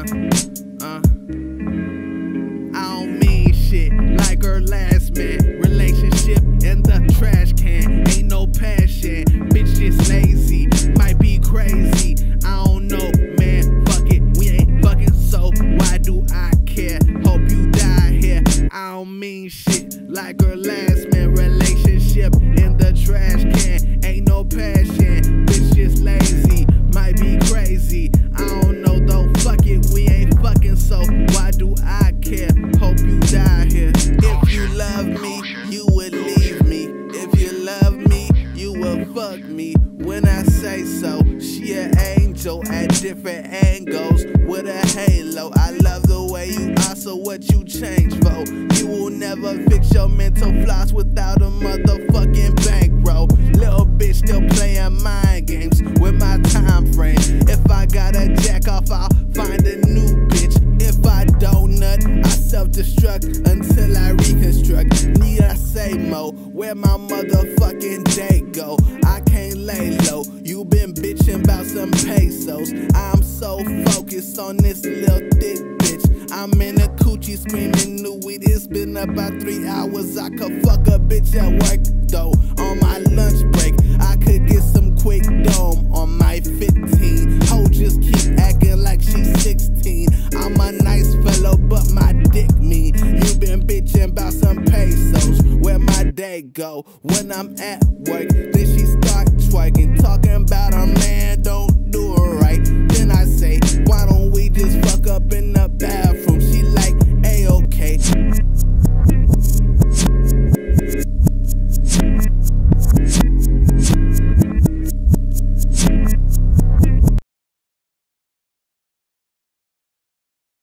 Uh, uh. I don't mean shit like her last man. Relationship in the trash can. Ain't no passion. Bitch, just lazy. Might be crazy. I don't know, man. Fuck it. We ain't fucking, so why do I care? Hope you die here. I don't mean shit like her last man. Relationship in the trash can. Ain't no passion. Fuck me. When I say so, she an angel at different angles with a halo. I love the way you are, so what you change for? You will never fix your mental flaws without a motherfucking bankroll. Little bitch still playing mind I self destruct until I reconstruct. Need I say mo? Where my motherfucking day go? I can't lay low. You been bitching about some pesos. I'm so focused on this little thick bitch. I'm in a coochie screaming new weed. It's been about three hours. I could fuck a bitch at work though. On my lunch day go when I'm at work? Then she start twerking,